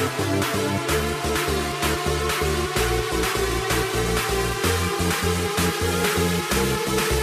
Thank you.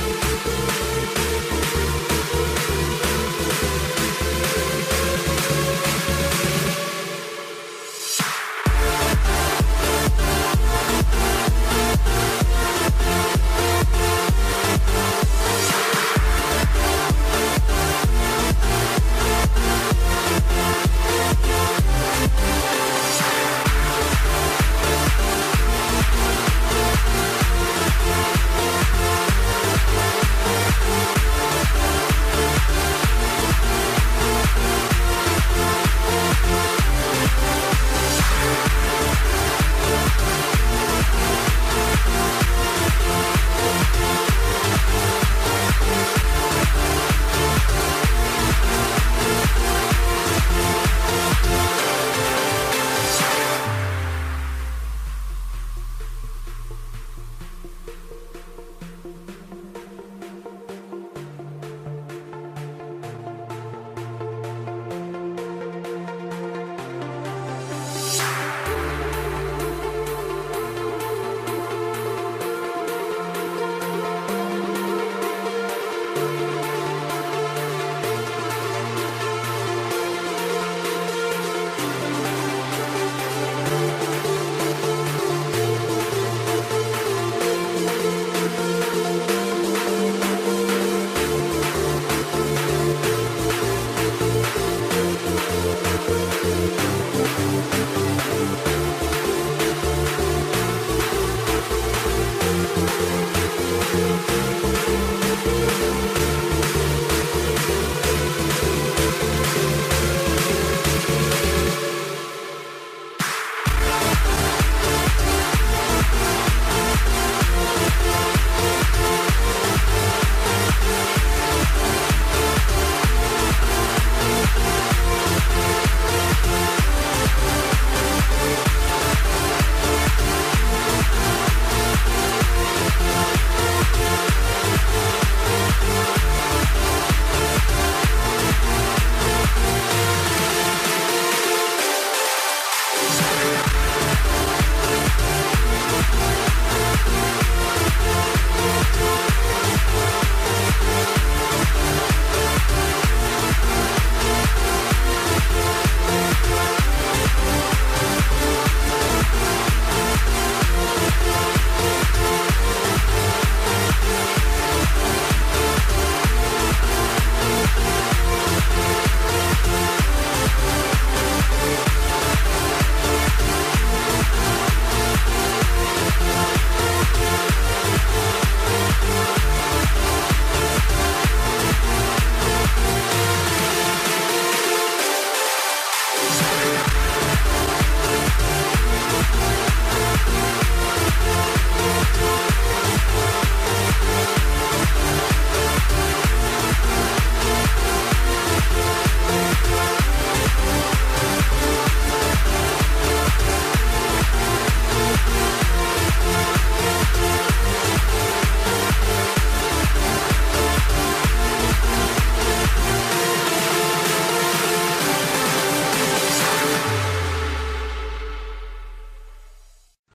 Música